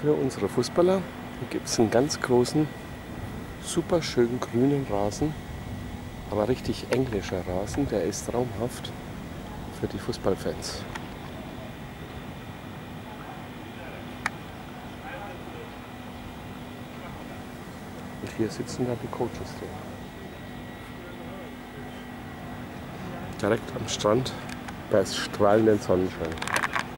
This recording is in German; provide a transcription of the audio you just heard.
für unsere Fußballer. Hier gibt es einen ganz großen, super schönen grünen Rasen, aber richtig englischer Rasen. Der ist traumhaft für die Fußballfans. Und hier sitzen dann die Coaches drin. Direkt am Strand bei strahlenden Sonnenschein.